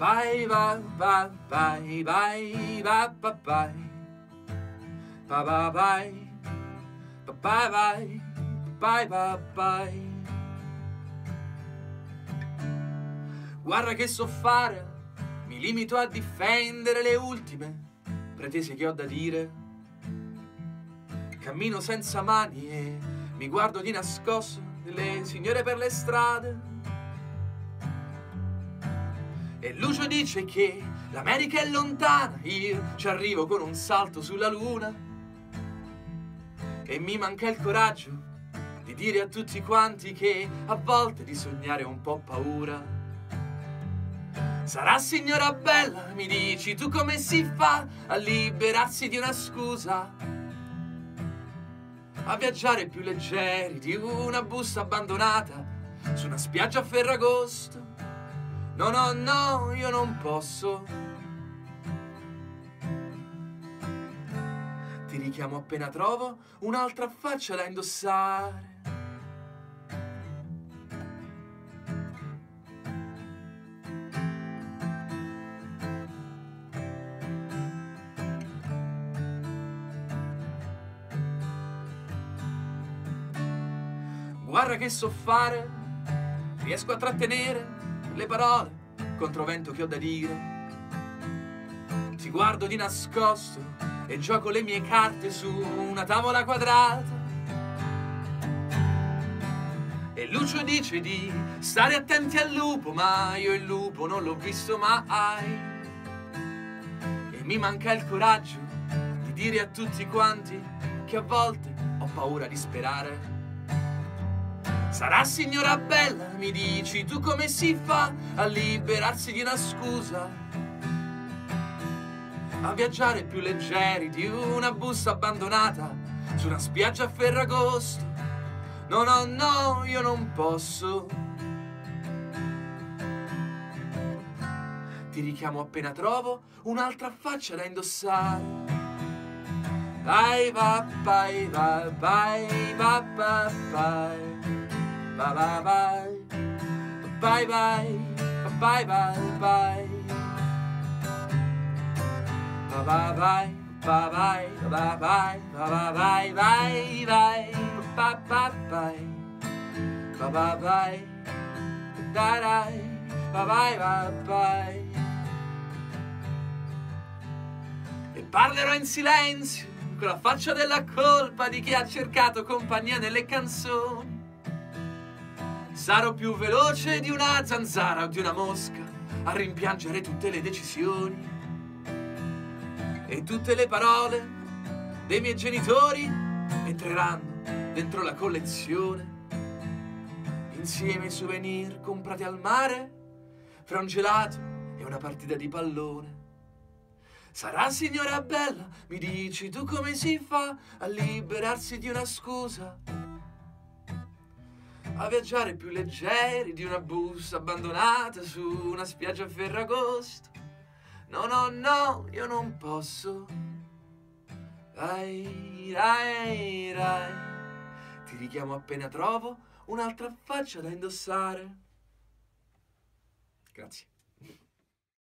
Bye bye bye bye bye bye bye bye bye bye bye bye bye bye bye bye Guarda che so fare, mi limito a difendere le ultime pretese che ho da dire. Cammino senza mani e mi guardo di nascosto le signore per le strade. E Lucio dice che l'America è lontana, io ci arrivo con un salto sulla luna. E mi manca il coraggio di dire a tutti quanti che a volte di sognare ho un po' paura. Sarà signora bella, mi dici tu come si fa a liberarsi di una scusa? A viaggiare più leggeri di una busta abbandonata su una spiaggia a Ferragosto. No, no, no, io non posso. Ti richiamo appena trovo un'altra faccia da indossare. Guarda che so fare, riesco a trattenere le parole contro vento che ho da dire. Ti guardo di nascosto e gioco le mie carte su una tavola quadrata. E Lucio dice di stare attenti al lupo, ma io il lupo non l'ho visto mai. E mi manca il coraggio di dire a tutti quanti che a volte ho paura di sperare. Sarà signora bella, mi dici tu come si fa a liberarsi di una scusa? A viaggiare più leggeri di una busta abbandonata su una spiaggia a Ferragosto. No, no, no, io non posso. Ti richiamo appena trovo un'altra faccia da indossare. Bye, bye, bye, bye, bye, bye, bye, bye. Bye bye bye. Bye bye. Bye bye bye. Bye bye bye. Bye bye. Bye bye. Bye bye bye bye. Bye bye bye. Bye bye bye. Dai dai. Bye bye bye bye. E parlerò in silenzio con la faccia della colpa di chi ha cercato compagnia nelle canzoni. Sarò più veloce di una zanzara o di una mosca a rimpiangere tutte le decisioni e tutte le parole dei miei genitori entreranno dentro la collezione insieme ai souvenir comprati al mare fra un gelato e una partita di pallone. Sarà signora bella, mi dici tu come si fa a liberarsi di una scusa? A viaggiare più leggeri di una busta abbandonata su una spiaggia a Ferragosto. No, no, no, io non posso. Rai, rai, rai. Ti richiamo appena trovo un'altra faccia da indossare. Grazie.